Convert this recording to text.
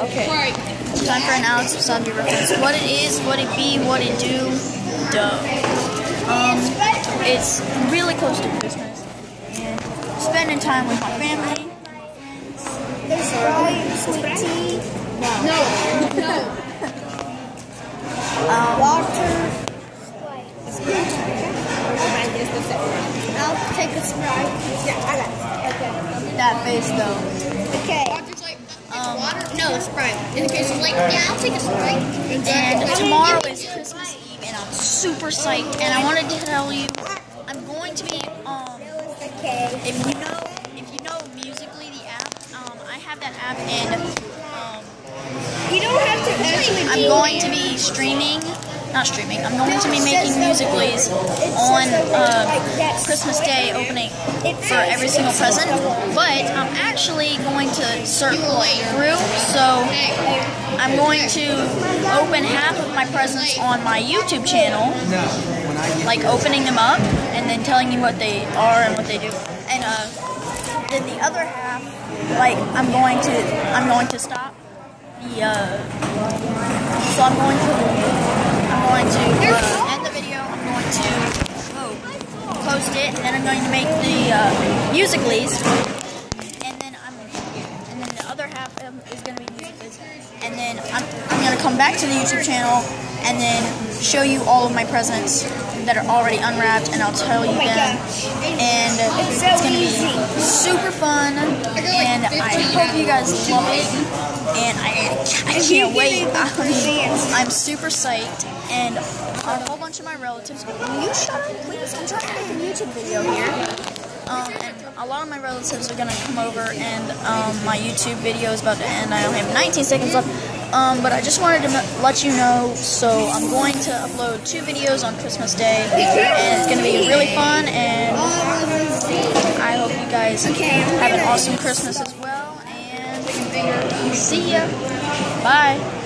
Okay. Time for an Alex Wasabi reference. What it is, what it be, what it do, duh. Um, it's really close to Christmas. And spending time with my family. There's Sprite, sweet tea. No, no. Um, Water. I'll take a Sprite. Yeah, I got it. Okay. that face though. Okay. Roger's like, Um, water? Sprite. The case of like, yeah, I'll take a Sprite. And tomorrow is Christmas Eve, and I'm super psyched. And I wanted to tell you, I'm going to be um. Okay. If you know, if you know Musical.ly the app, um, I have that app, and um, You don't have to actually I'm going to be streaming, not streaming. I'm going to be making music Musicallys on uh, Christmas Day opening for every single present. But I'm actually going to circle through, so I'm going to open half of my presents on my YouTube channel, like opening them up and then telling you what they are and what they do, and uh, then the other half, like I'm going to, I'm going to stop the. Uh, so I'm going to, going to uh, end the video. I'm going to oh, post it, and then I'm going to make the uh, musicallys, and then I'm, and then the other half um, is going to be musicallys, and then I'm, I'm going to come back to the YouTube channel, and then show you all of my presents that are already unwrapped, and I'll tell you Oh them, gosh. and It's it's going to be super fun, and I hope you guys love it, and I, I can't wait. it, advance. I'm super psyched, and a whole bunch of my relatives. Will you shut up, please? I'm trying to make a YouTube video here. Um, and a lot of my relatives are gonna come over, and um, my YouTube video is about to end. I only have 19 seconds left. Um, but I just wanted to m- let you know. So I'm going to upload two videos on Christmas Day, and it's gonna be really fun. And I hope you guys have an awesome Christmas as well. And see ya. Bye.